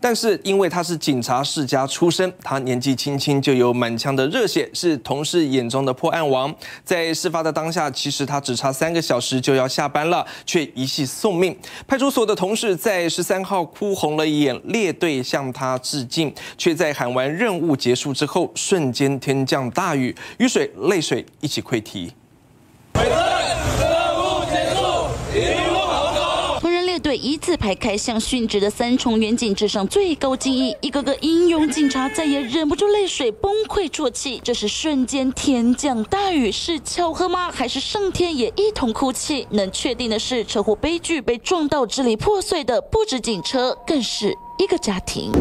但是因为他是警察世家出身，他年纪轻轻就有满腔的热血，是同事眼中的破案王。在事发的当下，其实他只差三个小时就要下班了，却一系送命。派出所的同事在十三号哭红了眼，列队向他致敬，却在喊完任务结束之后，瞬间天降大雨，雨水、泪水一起溃堤。对一字排开向殉职的三重远景致上最高敬意，一个个英勇警察再也忍不住泪水崩溃啜泣。这是瞬间天降大雨，是巧合吗？还是上天也一同哭泣？能确定的是，车祸悲剧被撞到支离破碎的不止警车，更是一个家庭。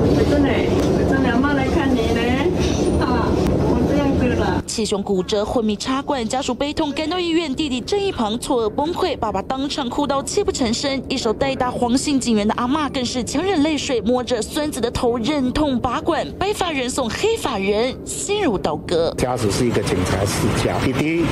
气胸骨折、昏迷插管，家属悲痛赶到医院，弟弟正一旁错愕崩溃，爸爸当场哭到泣不成声。一手带大黄姓警员的阿妈更是强忍泪水，摸着孙子的头忍痛拔管。白发人送黑发人，心如刀割。家属是一个警察世家，弟弟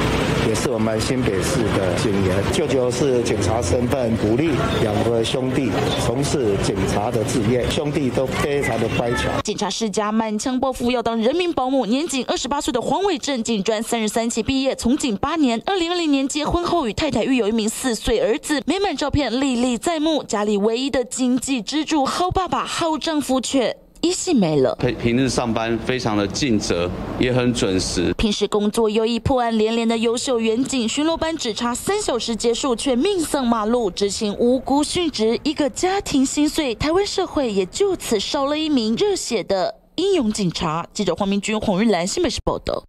也是我们新北市的警员，舅舅是警察身份，鼓励两个兄弟从事警察的职业，兄弟都非常的乖巧。警察世家满腔抱负要当人民保姆，年仅二十八岁的黄伟正。警专三十三期毕业，从警八年。二零二零年结婚后，与太太育有一名四岁儿子，美满照片历历在目。家里唯一的经济支柱，好爸爸、好丈夫却一系没了。平平日上班非常的尽责，也很准时。平时工作优异、破案连连的优秀员警，巡逻班只差三小时结束，却命丧马路，执行无辜殉职，一个家庭心碎，台湾社会也就此少了一名热血的英勇警察。记者黄明君、洪玉兰新北市报道。